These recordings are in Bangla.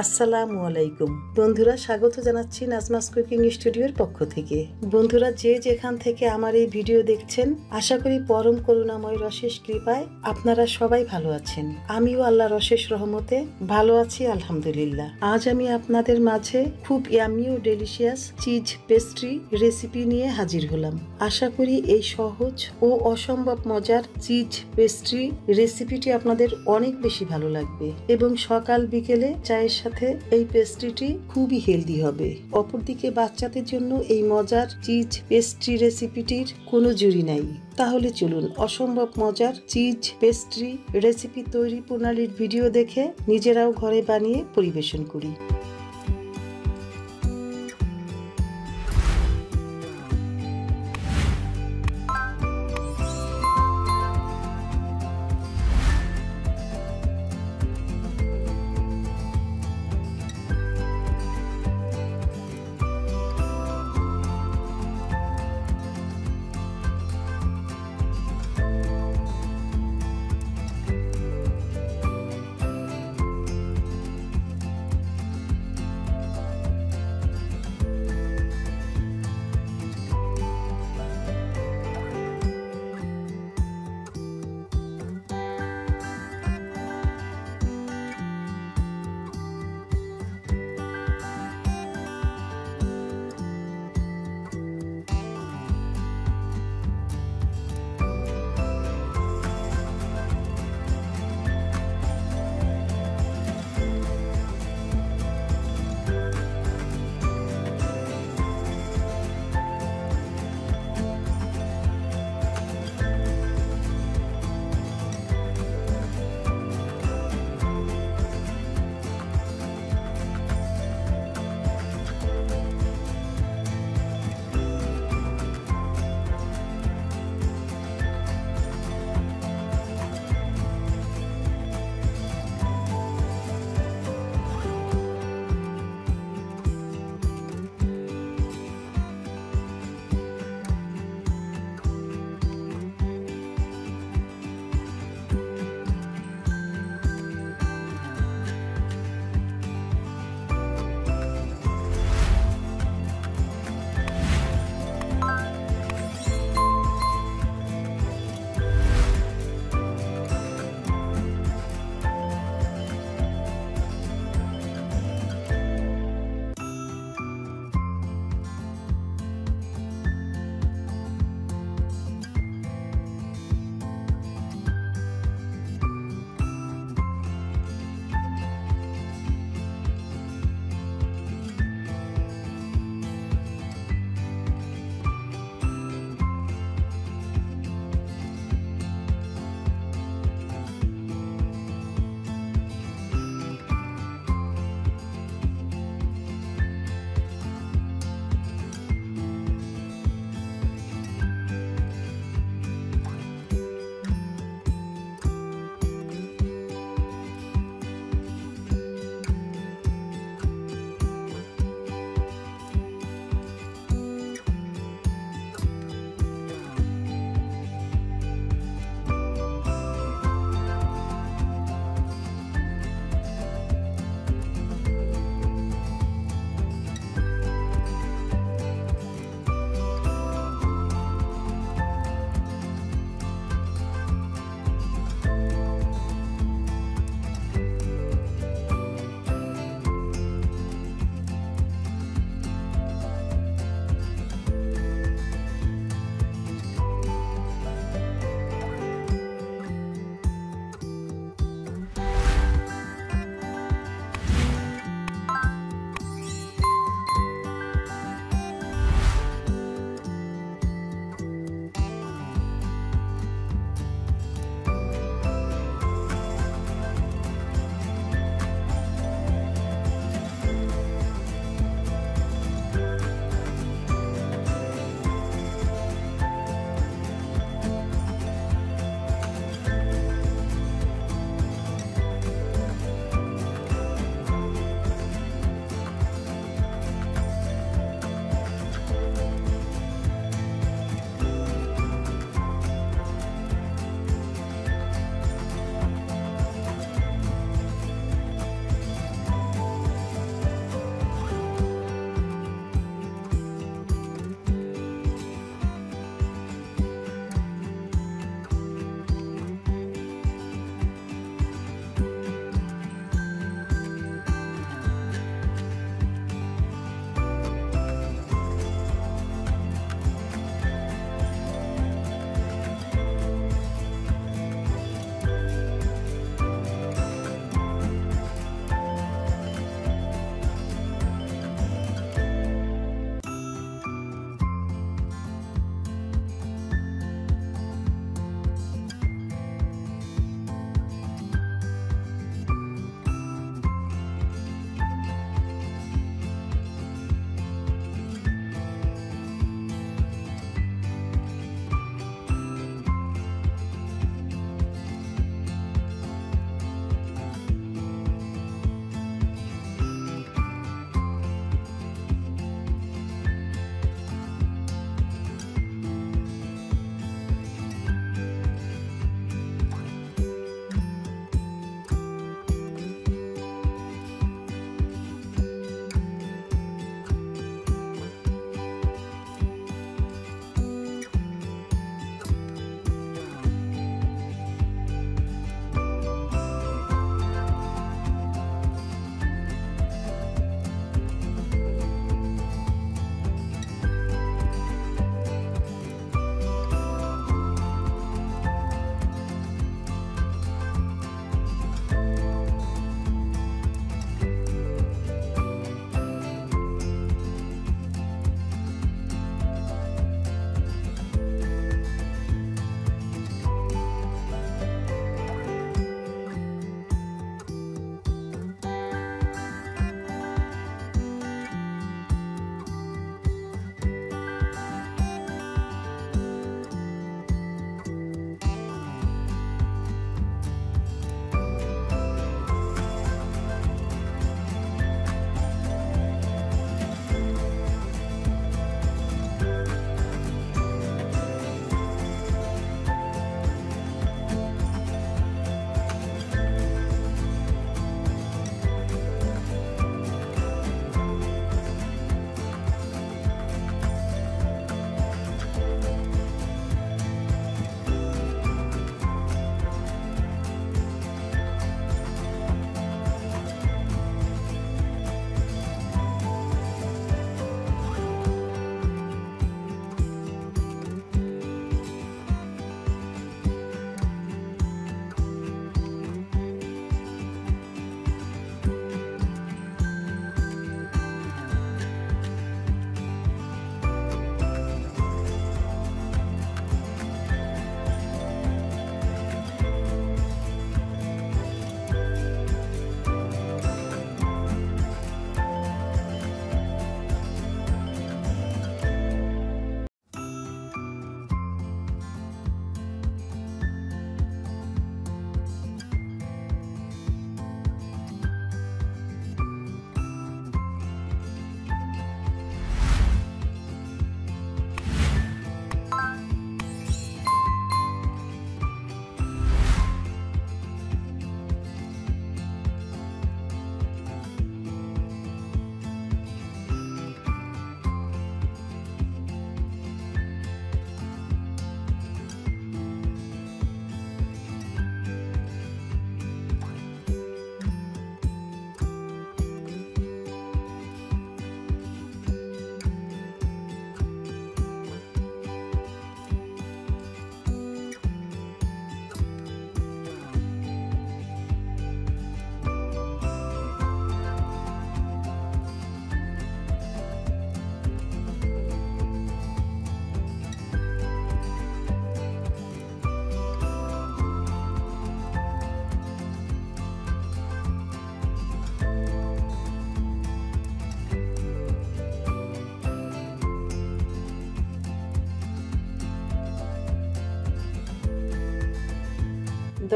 আসসালামু আলাইকুম। বন্ধুরা, স্বাগত জানাচ্ছি নাজমাস কুকিং স্টুডিওর পক্ষ থেকে। বন্ধুরা, যে যেখান থেকে আমার এই ভিডিও দেখছেন, আশা করি পরম করুণাময় রশেষ কৃপায় আপনারা সবাই ভালো আছেন। আমিও আল্লাহ রশেষ রহমতে ভালো আছি, আলহামদুলিল্লাহ। আজ আমি আপনাদের মাঝে খুব ইয়ামি ও ডেলিশিয়াস চিজ পেস্ট্রি রেসিপি নিয়ে হাজির হলাম। আশা করি এই সহজ ও অসম্ভব মজার চিজ পেস্ট্রি রেসিপিটি আপনাদের অনেক বেশি ভালো লাগবে। এবং সকাল বিকেলে চায়ের সাথে এই পেস্ট্রিটি খুবই হেলদি হবে। অপরদিকে বাচ্চাদের জন্য এই মজার চিজ পেস্ট্রি রেসিপিটির কোনো জুড়ি নাই। তাহলে চলুন অসম্ভব মজার চিজ পেস্ট্রি রেসিপি তৈরি প্রণালীর ভিডিও দেখে নিজেরাও ঘরে বানিয়ে পরিবেশন করি।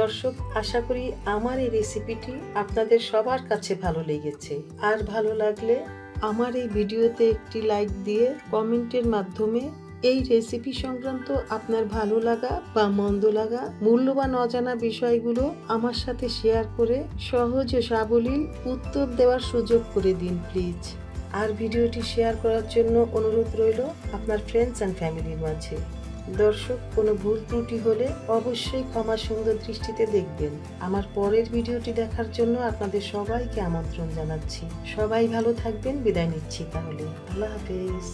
দর্শক, আশা করি আমার এই রেসিপিটি আপনাদের সবার কাছে ভালো লেগেছে। আর ভালো লাগলে আমার এই ভিডিওতে একটি লাইক দিয়ে কমেন্টের মাধ্যমে এই রেসিপি সংক্রান্ত আপনার ভালো লাগা বা মন্দ লাগা, মূল্যবান অজানা বিষয়গুলো আমার সাথে শেয়ার করে সহজ ও সাবলীল উত্তর দেওয়ার সুযোগ করে দিন প্লিজ আর ভিডিওটি শেয়ার করার জন্য অনুরোধ রইল আপনার ফ্রেন্ডস অ্যান্ড ফ্যামিলির মাঝে। দর্শক, কোনো ভুল ত্রুটি হলে অবশ্যই ক্ষমা সুন্দর দৃষ্টিতে দেখবেন। আমার পরের ভিডিওটি দেখার জন্য আপনাদের সবাইকে আমন্ত্রণ জানাচ্ছি। সবাই ভালো থাকবেন, বিদায় নিচ্ছি তাহলে। আল্লাহ হাফেজ।